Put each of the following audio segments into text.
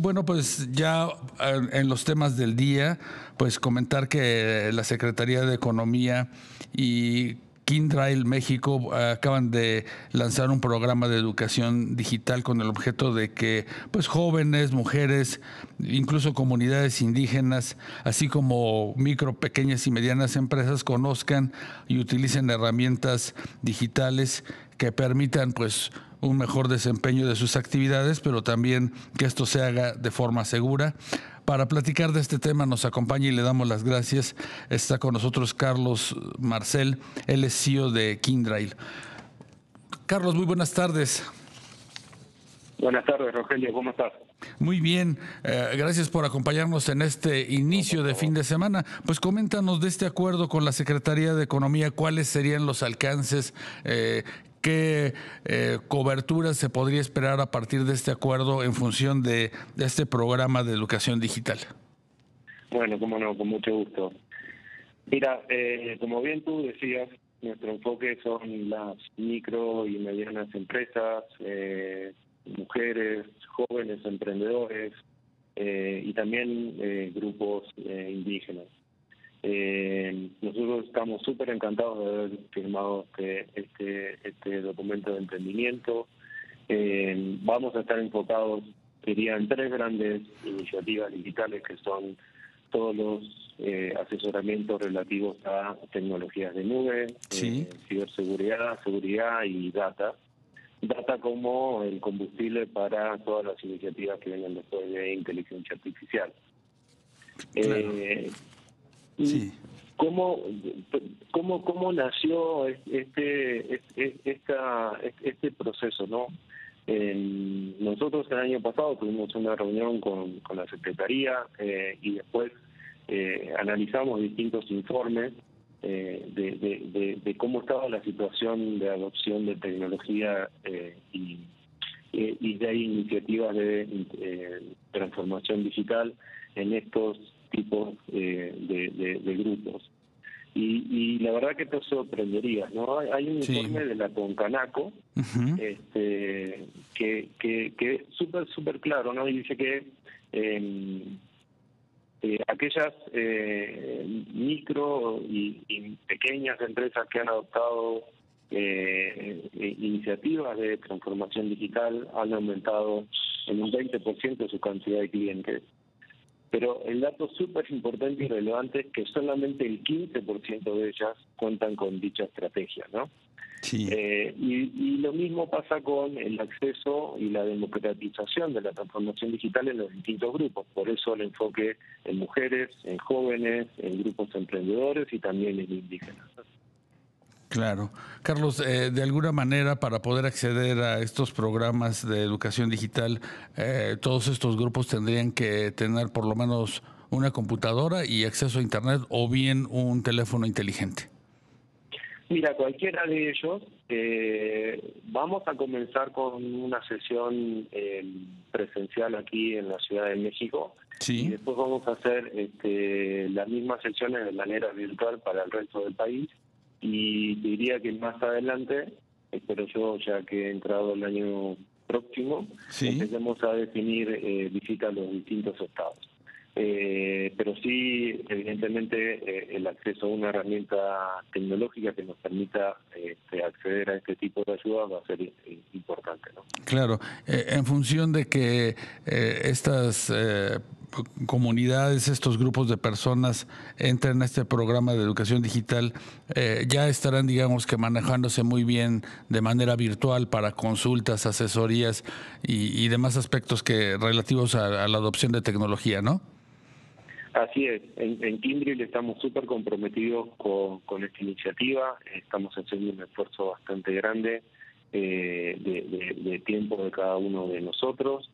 Bueno, pues ya eh, en los temas del día, pues comentar que la Secretaría de Economía y Kindrail México eh, acaban de lanzar un programa de educación digital con el objeto de que pues jóvenes, mujeres, incluso comunidades indígenas, así como micro, pequeñas y medianas empresas conozcan y utilicen herramientas digitales que permitan pues un mejor desempeño de sus actividades, pero también que esto se haga de forma segura. Para platicar de este tema nos acompaña y le damos las gracias. Está con nosotros Carlos Marcel, él es CEO de Kindrail. Carlos, muy buenas tardes. Buenas tardes, Rogelio, ¿cómo estás? Muy bien, eh, gracias por acompañarnos en este inicio de fin de semana. Pues coméntanos de este acuerdo con la Secretaría de Economía, cuáles serían los alcances, eh, ¿Qué eh, cobertura se podría esperar a partir de este acuerdo en función de, este programa de educación digital? Bueno, como no, con mucho gusto. Mira, eh, como bien tú decías, nuestro enfoque son las micro y medianas empresas, eh, mujeres, jóvenes emprendedores y también grupos indígenas. Eh, nosotros estamos súper encantados de haber firmado este, este, este documento de emprendimiento. Eh, vamos a estar enfocados, diría, en tres grandes iniciativas digitales que son todos los eh, asesoramientos relativos a tecnologías de nube, eh, ciberseguridad, seguridad y data. Data como el combustible para todas las iniciativas que vienen después de inteligencia artificial. Eh, Sí. ¿Cómo, cómo, cómo nació este, este, esta, este proceso? no Nosotros el año pasado tuvimos una reunión con, con la Secretaría eh, y después eh, analizamos distintos informes eh, de, de, cómo estaba la situación de adopción de tecnología y, y de iniciativas de transformación digital en estos tipos eh, de, grupos. Y, la verdad que te sorprendería, ¿no? Hay un informe de la Concanaco este, que, que, que es súper, súper claro, ¿no? Y dice que em, eh, aquellas eh, micro y, pequeñas empresas que han adoptado eh, iniciativas de transformación digital han aumentado en un 20% su cantidad de clientes pero el dato súper importante y relevante es que solamente el 15% de ellas cuentan con dicha estrategia, ¿no? Sí. Eh, y, lo mismo pasa con el acceso y la democratización de la transformación digital en los distintos grupos. Por eso el enfoque en mujeres, en jóvenes, en grupos emprendedores y también en indígenas. Claro. Carlos, eh, de alguna manera para poder acceder a estos programas de educación digital, eh, todos estos grupos tendrían que tener por lo menos una computadora y acceso a Internet o bien un teléfono inteligente. Mira, cualquiera de ellos, eh, vamos a comenzar con una sesión presencial aquí en la Ciudad de México. Sí. Y después vamos a hacer este, las mismas sesiones de manera virtual para el resto del país y diría que más adelante, espero yo ya que he entrado el año próximo, empecemos a definir eh, visitas a los distintos estados. Eh, pero sí, evidentemente, eh, el acceso a una herramienta tecnológica que nos permita este, acceder a este tipo de ayuda va a ser importante. ¿no? Claro, en función de que estas comunidades, estos grupos de personas entren a este programa de educación digital, eh, ya estarán, digamos, que manejándose muy bien de manera virtual para consultas, asesorías y, demás aspectos que relativos a, la adopción de tecnología, ¿no? Así es, en, en estamos súper comprometidos con, esta iniciativa, estamos haciendo un esfuerzo bastante grande eh, de tiempo de cada uno de nosotros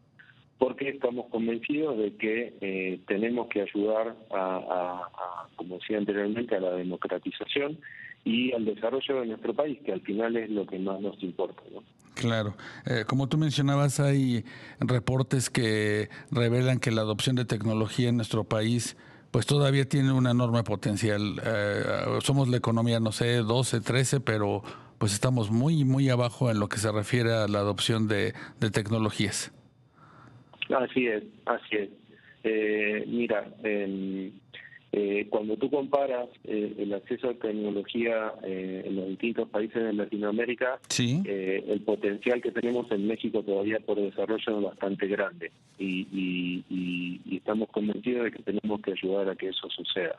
porque estamos convencidos de que eh, tenemos que ayudar a, como decía anteriormente, a la democratización y al desarrollo de nuestro país, que al final es lo que más nos importa. ¿no? Claro. Eh, como tú mencionabas, hay reportes que revelan que la adopción de tecnología en nuestro país pues todavía tiene un enorme potencial. Eh, somos la economía, no sé, 12, 13, pero pues estamos muy, muy abajo en lo que se refiere a la adopción de tecnologías. Así es, así es. Eh, mira, eh, cuando tú comparas eh, el acceso a tecnología eh, en los distintos países de Latinoamérica, el potencial que tenemos en México todavía por desarrollo es bastante grande y, y estamos convencidos de que tenemos que ayudar a que eso suceda.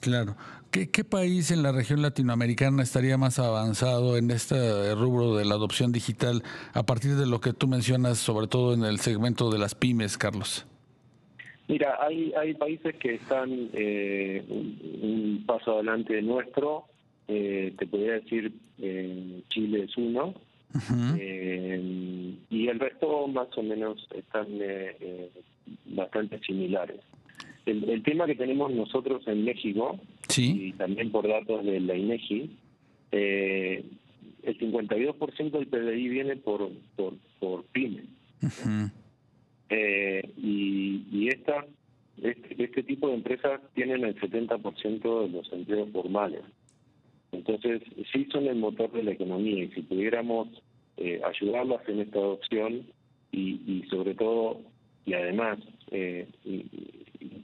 Claro. ¿Qué, ¿Qué, país en la región latinoamericana estaría más avanzado en este rubro de la adopción digital a partir de lo que tú mencionas, sobre todo en el segmento de las pymes, Carlos? Mira, hay, hay países que están eh, un, paso adelante nuestro. Eh, te podría decir, eh, Chile es uno. y el resto más o menos están bastante similares. El, tema que tenemos nosotros en México, y también por datos de la INEGI, eh, el 52% del PDI viene por, por, por pymes. eh, y, y esta, este, este tipo de empresas tienen el 70% de los empleos formales. Entonces, sí son el motor de la economía y si pudiéramos eh, ayudarlas en esta adopción y, y sobre todo, y además, eh,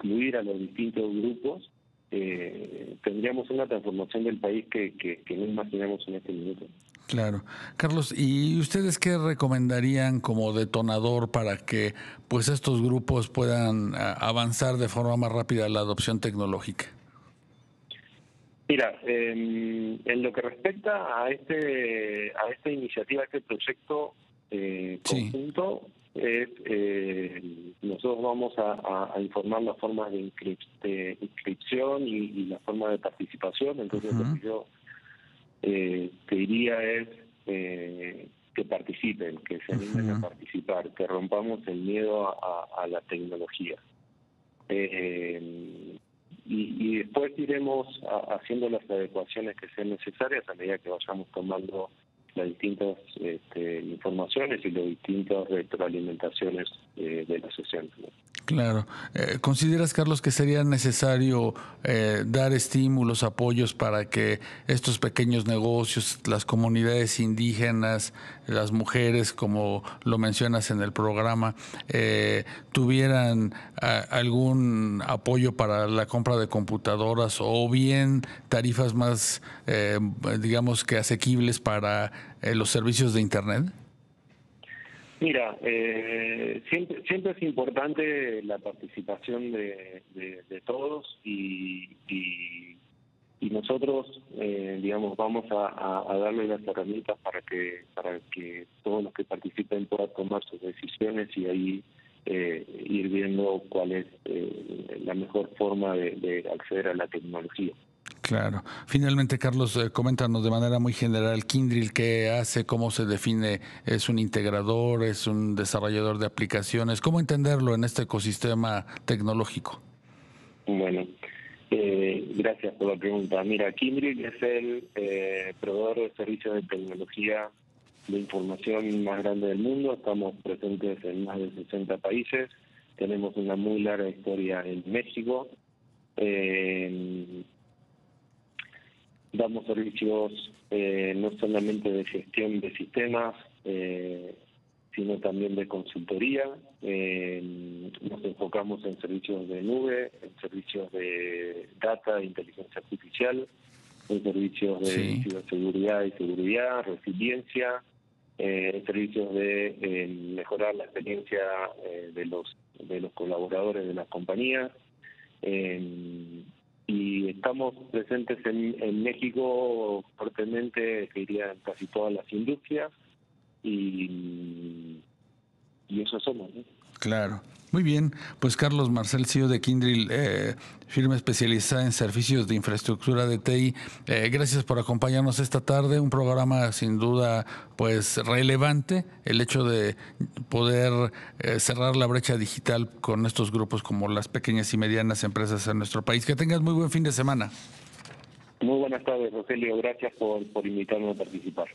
incluir a los distintos grupos, eh, tendríamos una transformación del país que, que, no imaginamos en este minuto. Claro. Carlos, ¿y ustedes qué recomendarían como detonador para que pues estos grupos puedan avanzar de forma más rápida la adopción tecnológica? Mira, en lo que respecta a este a esta iniciativa, a este proyecto eh, conjunto, es eh, nosotros vamos a, informar las formas de, inscripción y, la forma de participación. Entonces, lo que yo eh, te diría es eh, que participen, que se animen a participar, que rompamos el miedo a, la tecnología. Eh, y, después iremos haciendo las adecuaciones que sean necesarias a medida que vayamos tomando las distintas este, informaciones y las distintas retroalimentaciones eh, de la sesión. Claro. Eh, ¿Consideras, Carlos, que sería necesario eh, dar estímulos, apoyos para que estos pequeños negocios, las comunidades indígenas, las mujeres, como lo mencionas en el programa, eh, tuvieran algún apoyo para la compra de computadoras o bien tarifas más, digamos que asequibles para los servicios de Internet? Mira, eh, siempre, siempre es importante la participación de, todos y, y, nosotros, eh, digamos, vamos a, darle las herramientas para que para que todos los que participen puedan tomar sus decisiones y ahí eh, ir viendo cuál es la mejor forma de acceder a la tecnología. Claro. Finalmente, Carlos, eh, coméntanos de manera muy general, Kindrill, ¿qué hace? ¿Cómo se define? ¿Es un integrador? ¿Es un desarrollador de aplicaciones? ¿Cómo entenderlo en este ecosistema tecnológico? Bueno, eh, gracias por la pregunta. Mira, Kindrill es el eh, proveedor de servicios de tecnología de información más grande del mundo. Estamos presentes en más de 60 países. Tenemos una muy larga historia en México. Eh, Damos servicios eh, no solamente de gestión de sistemas, eh, sino también de consultoría. nos enfocamos en servicios de nube, en servicios de data e inteligencia artificial, en servicios de ciberseguridad y seguridad, resiliencia, eh, en servicios de mejorar la experiencia de los de los colaboradores de las compañías y estamos presentes en, en México fuertemente, diría, en casi todas las industrias y, y eso somos. Claro. Muy bien, pues Carlos Marcel, CEO de Kindrill, eh, firma especializada en servicios de infraestructura de TI. Eh, gracias por acompañarnos esta tarde, un programa sin duda pues relevante, el hecho de poder eh, cerrar la brecha digital con estos grupos como las pequeñas y medianas empresas en nuestro país. Que tengas muy buen fin de semana. Muy buenas tardes, Rogelio. Gracias por, por invitarme a participar.